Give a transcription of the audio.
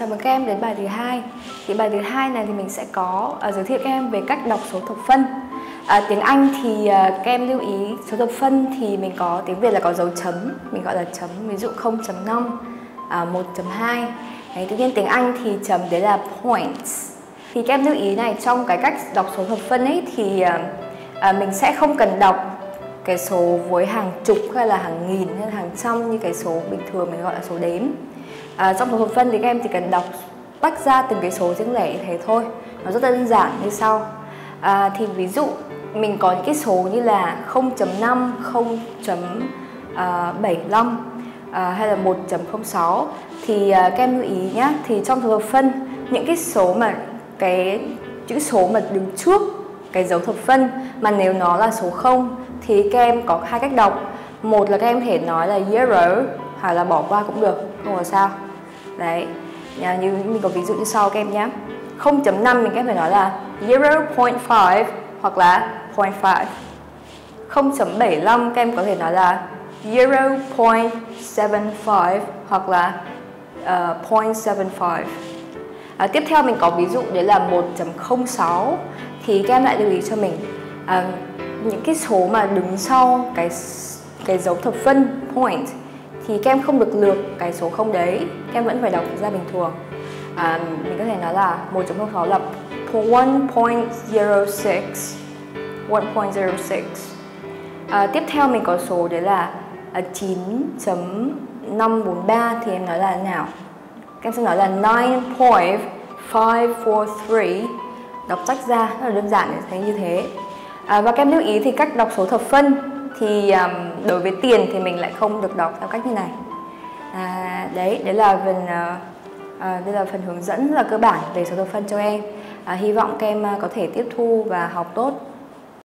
chào mừng các em đến bài thứ hai. Thì bài thứ hai này thì mình sẽ có uh, giới thiệu các em về cách đọc số thập phân. À, tiếng Anh thì uh, các em lưu ý số thập phân thì mình có tiếng Việt là có dấu chấm, mình gọi là chấm ví dụ 0.5, uh, 1.2. Đấy, tuy nhiên tiếng Anh thì chấm đấy là points. Thì các em lưu ý này trong cái cách đọc số thập phân ấy thì uh, uh, mình sẽ không cần đọc cái số với hàng chục hay là hàng nghìn hay là hàng trăm như cái số bình thường mình gọi là số đếm à, trong số thập phân thì các em chỉ cần đọc tách ra từng cái số riêng lẻ như thế thôi. Nó rất đơn giản như sau. À, thì ví dụ mình có những cái số như là 0.5 0.75 à, à, hay là 1.06 thì à, các em lưu ý nhé thì trong số thập phân những cái số mà cái chữ số mà đứng trước cái dấu thập phân mà nếu nó là số 0 thì các em có hai cách đọc. Một là các em thể nói là zero hoặc là bỏ qua cũng được không có sao. Đấy như mình có ví dụ như sau các em nhé 0.5 mình có thể nói là 0.5 hoặc là 0.5 0.75 các em có thể nói là 0.75 hoặc là ờ, uh, 0.75 à, tiếp theo mình có ví dụ đấy là 1.06 thì các em lại lưu ý cho mình. À, những cái số mà đứng sau cái cái dấu thập phân point thì các em không được lược cái số không đấy. Các em vẫn phải đọc ra bình thường. À, mình có thể nói là 1.06 là 1.06 1.06 à, tiếp theo mình có số đấy là à, 9.543 thì em nói là nào? Các em sẽ nói là 9.543 đọc tách ra rất là đơn giản thấy như thế. À, và các em lưu ý thì cách đọc số thập phân thì um, đối với tiền thì mình lại không được đọc theo cách như này. À, đấy đấy là phần uh, à, đây là phần hướng dẫn là cơ bản về số thuộc phân cho em. À, hy vọng các em uh, có thể tiếp thu và học tốt.